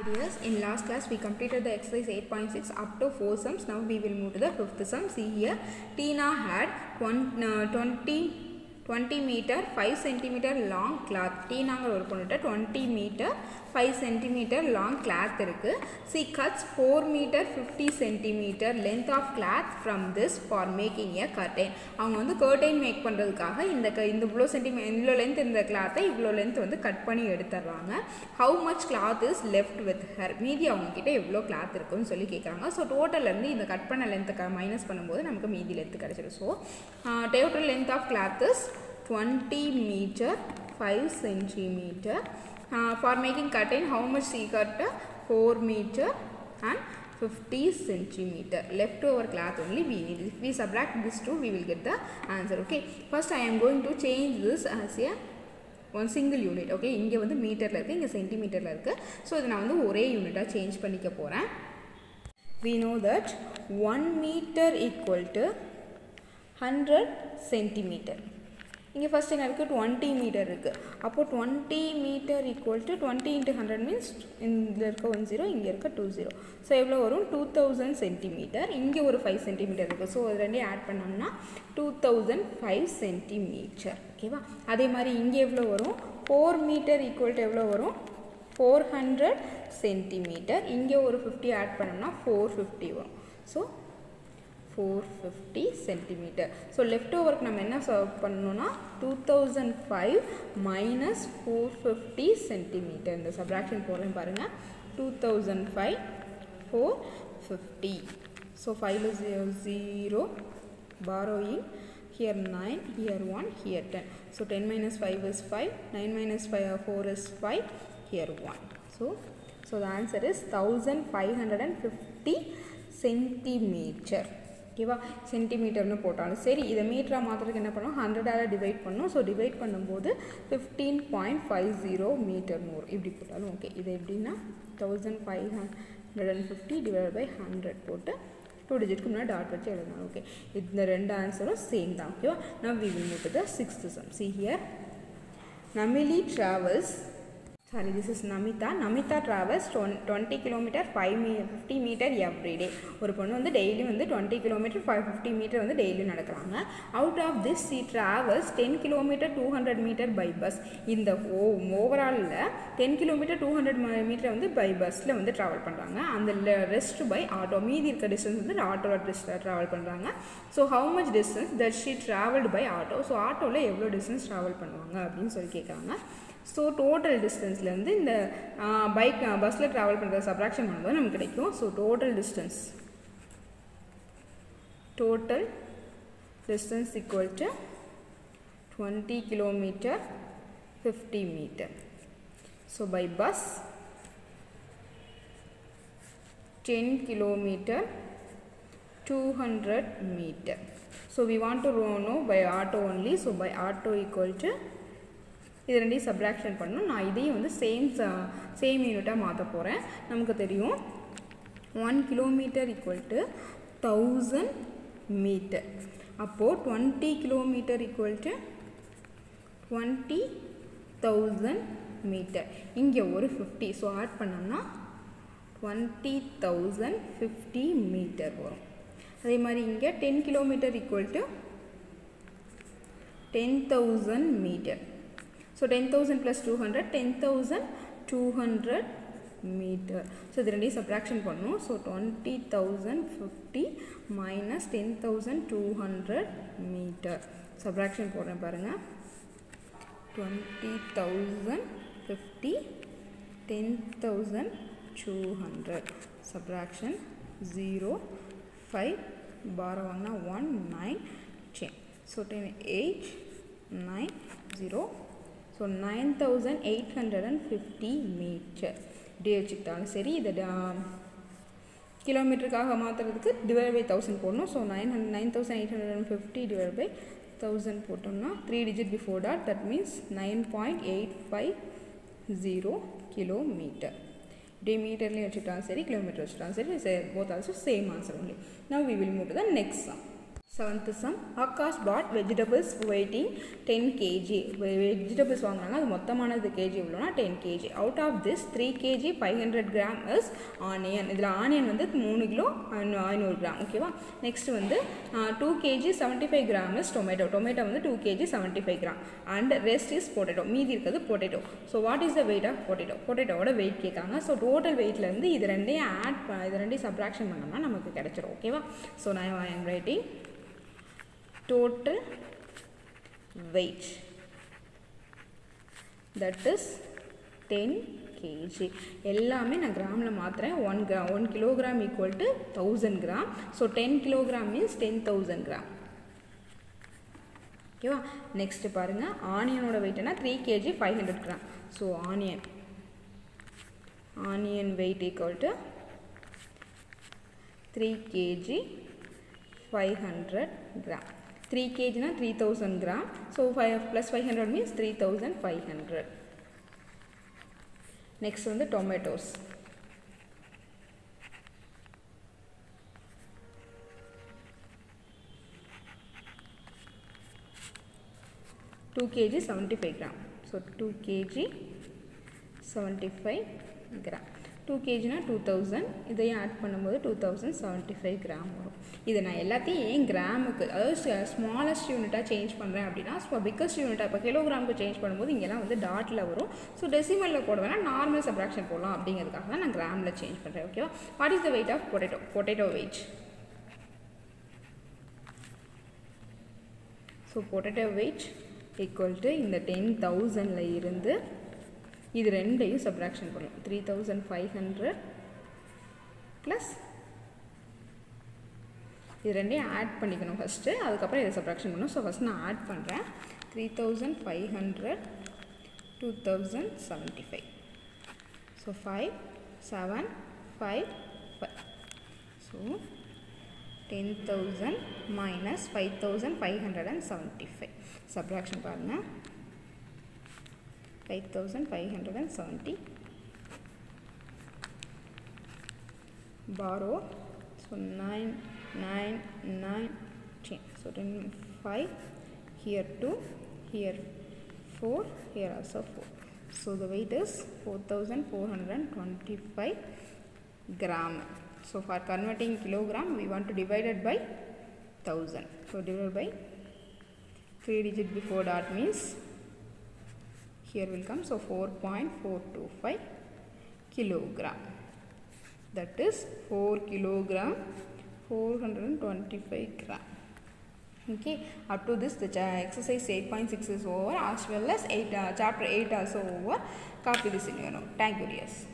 Ideas. In last class we completed the exercise 8.6 up to 4 sums. Now we will move to the fifth sum. See here, Tina had 20 20 meter 5 centimeter long cloth டீனாங்கிற ஒரு பொண்ணுகிட்ட 20 meter 5 centimetre long cloth இருக்கு. She cuts 4 metre 50 centimetre length of cloth from this for making a curtain அவங்க வந்து curtain make பண்ணுறதுக்காக இந்த க இந்த இவ்வளோ சென்டிமீ இவ்வளோ லென்த் இந்த கிளாத்தை இவ்வளோ லென்த் வந்து கட் பண்ணி எடுத்துடுறாங்க how much cloth is left with her மீதி அவங்கக்கிட்ட எவ்வளோ கிளாத் இருக்குன்னு சொல்லி கேட்குறாங்க ஸோ டோட்டல்லேருந்து இந்த கட் பண்ண லென்த்தை மைனஸ் பண்ணும்போது நமக்கு மீதி லென்த் கிடச்சிடும் so total length of cloth is 20 meter 5 centimeter. For making curtain how much she cut 4 meter and 50 centimeter leftover cloth only we need if we subtract this two we will get the answer okay first i am going to change this as a one single unit okay இங்கே வந்து மீட்டரில் இருக்குது இங்கே சென்டிமீட்டரில் இருக்குது so இதை நான் வந்து ஒரே யூனிட்டாக சேஞ்ச் பண்ணிக்க போகிறேன் we know that 1 meter equal to 100 centimeter இங்கே ஃபஸ்ட் என்ன இருக்குது டுவெண்ட்டி மீட்டர் இருக்குது அப்போது twenty metre equal to twenty into hundred means இதில் இருக்க ஒன் ஜீரோ இங்கே இருக்க டூ ஜீரோ ஸோ எவ்வளோ வரும்? டூ தௌசண்ட் சென்டிமீட்டர் இங்கே ஒரு ஃபைவ் சென்டிமீட்டர் இருக்குது ஸோ அது ரெண்டையும் ஆட் பண்ணோம்னா டூ தௌசண்ட் ஃபைவ் சென்டிமீட்டர் ஓகேவா அதே மாதிரி இங்கே எவ்வளோ வரும்? ஃபோர் மீட்டர் ஈக்குவல் டு எவ்வளோ வரும்? ஃபோர் ஹண்ட்ரட் சென்டிமீட்டர் இங்கே ஒரு ஃபிஃப்டி ஆட் பண்ணோம்னா ஃபோர் ஃபிஃப்டி வரும். So four fifty centimetre so left ஓவருக்கு நம்ம என்ன சர்வ் பண்ணணும்னா two thousand five minus four fifty centimetre இந்த சப்ராக்ஷன் போடுறேன் பாருங்கள் two thousand five four fifty so five zero borrowing here 9 here 1 here 10 so 10 minus 5 is 5 9 minus 5 4 is 5 here 1 so so the answer is 1550 centimeter. ஓகேவா சென்டிமீட்டர்னு போட்டாலும் சரி இதை மீட்டராக மாற்றுறதுக்கு என்ன பண்ணணும் ஹண்ட்ரடால் டிவைட் பண்ணணும் ஸோ டிவைட் பண்ணும்போது fifteen point five zero metre நூறு. இப்படி போட்டாலும் ஓகே இது எப்படின்னா thousand five hundred and fifty divide by hundred போட்டு டூ டிஜிட்க்கு முன்னாடி டாட் வச்சு எழுதணும். ஓகே இந்த ரெண்டு ஆன்சரும் சேம் தான். ஓகேவா நான் we will move the sixth sum see here நமிலி travels sorry this is Namita Namita travels ton twenty kilometre five மீ ஃபிஃப்டி மீட்டர் எவ்ரிடே ஒரு பொண்ணு வந்து டெய்லி வந்து twenty kilometre five fifty metre வந்து டெய்லி நடக்கிறாங்க. Out of this she travels ten kilometre two hundred metre by bus இந்த ஓ ஓவராலில் ten kilometre two hundred metre வந்து பை பஸ்ஸில் வந்து ட்ராவல் பண்ணுறாங்க அந்த ரெஸ்ட் பை ஆட்டோ மீதி இருக்க டிஸ்டன்ஸ் வந்து ஆட்டோவில் ட்ராவல் பண்ணுறாங்க so how much distance that she travelled by auto so ஆட்டோவில் எவ்வளோ டிஸ்டன்ஸ் ட்ராவல் பண்ணுவாங்க அப்படின்னு சொல்லி கேட்குறாங்க ஸோ டோட்டல் டிஸ்டன்ஸ்லேருந்து இந்த பைக் பஸ்ஸில் ட்ராவல் பண்ணுற சப்ராக்ஷன் பண்ணும்போது நமக்கு கிடைக்கும். So total distance total distance equal to twenty kilometre fifty metre so by bus ten kilometre two hundred metre so we want to know by auto only so by auto equal to இது ரெண்டையும் subtraction பண்ணணும். நான் இதையும் வந்து same same யூனிட்டாக மாற்ற போகிறேன் நமக்கு தெரியும். One kilometre equal to thousand metre அப்போது twenty kilometre equal to twenty thousand metre இங்கே ஒரு ஃபிஃப்டி ஸோ ஆட் பண்ணோம்னா டுவெண்ட்டி தௌசண்ட் ஃபிஃப்டி மீட்டர் வரும். அதே மாதிரி இங்கே ten kilometre equal to ten thousand metre so ten thousand plus two hundred ten thousand two hundred metre so இது ரெண்டையும் subtraction பண்ணும். So twenty thousand fifty minus ten thousand two hundred metre subtraction போடுறேன் பாருங்கள் twenty thousand fifty ten thousand two hundred subtraction zero five borrow வாங்கினா one nine ten so ten eight nine zero so nine thousand eight hundred and fifty metre இப்படி வச்சுக்கிட்டாலும் சரி இதை கிலோமீட்டருக்காக மாற்றுறதுக்கு divide by thousand போடணும் so nine hundred nine thousand eight hundred and fifty divide by thousand போட்டோம்னா three digit before dot that means nine point eight five zero kilometre இப்படி மீட்டர்லேயும் வச்சுக்கிட்டாலும் சரி கிலோமீட்டர் வச்சுட்டாலும் சரி both also same answer only now we will move to the next sum seventh sum Akash bought vegetables waiting ten kg vegetables வாங்கினாங்க அது மொத்தமானது kg எவ்வளோனா ten kg out of this three kg five hundred gram is onion இதில் onion வந்து மூணு kilo ஐநூறு gram ஓகேவா next வந்து two kg seventy five gram is tomato tomato வந்து two kg seventy five gram and rest is potato மீதி இருக்கிறது potato so what is the weight of potato பொட்டேட்டோட weight கேட்காங்க ஸோ டோட்டல் வெயிட்லேருந்து இது ரெண்டையும் ஆட் இது ரெண்டையும் சப்ராக்ஷன் பண்ணோம்னா நமக்கு கிடச்சிரும் ஓகேவா ஸோ நான் I'm writing total weight. That is 10 kg. எல்லாமே நான் கிராமில் மாற்றுறேன் one gram one kilogram equal to thousand gram so ten kilogram means ten thousand gram ஓகேவா நெக்ஸ்ட்டு பாருங்கள் ஆனியனோட வெயிட்னா three kg five hundred gram so onion onion weight equal to three kg five hundred gram 3 kg na 3000 gram. So 5 plus 500 means 3500. Next on the tomatoes. Two kg seventy five gram. So two kg seventy five gram. Two கேஜினா two thousand இதையும் add பண்ணும்போது two thousand seventy five gram வரும். இதை நான் எல்லாத்தையும் ஏன் கிராமுக்கு அதாவது smallest யூனிட்டாக change பண்ணுறேன் அப்படின்னா ஸோ பிக்கஸ்ட் யூனிட்டாக இப்போ கிலோகிராமுக்கு சேஞ்ச் பண்ணும்போது இங்கெல்லாம் வந்து டாட்டில் வரும். ஸோ டெசிமலில் போட வேணால் நார்மல் சப்ராக்ஷன் போடலாம் அப்படிங்கிறதுக்காக தான் நான் கிராமில் சேஞ்ச் பண்ணுறேன் ஓகேவா what is the weight of potato potato weight so potato weight equal to இந்த டென் தௌசண்டில் இருந்து இது ரெண்டையும் சப்ராக்ஷன் பண்ணலாம். Three thousand five hundred plus இது ரெண்டையும் ஆட் பண்ணிக்கணும் ஃபஸ்ட்டு அதுக்கப்புறம் இதை சப்ராக்ஷன் பண்ணணும். ஸோ ஃபஸ்ட் நான் ஆட் பண்ணுறேன் three thousand five hundred two thousand seventy five so five seven five five so ten thousand minus five thousand five hundred and seventy five subtraction பாருங்கள் 5570 borrow. So 9 9 9 10 so 10 5 here 2 here 4 here also 4 so the weight is 4425 gram. So for converting kilogram we want to divide it by 1000 so divided by 3 digit before dot means here will come. So 4.425 kilogram. That is 4 kilogram 425 gram. Okay. Up to this the exercise 8.6 is over as well as 8 uh, chapter 8 also over. Copy this in your note. Thank you dears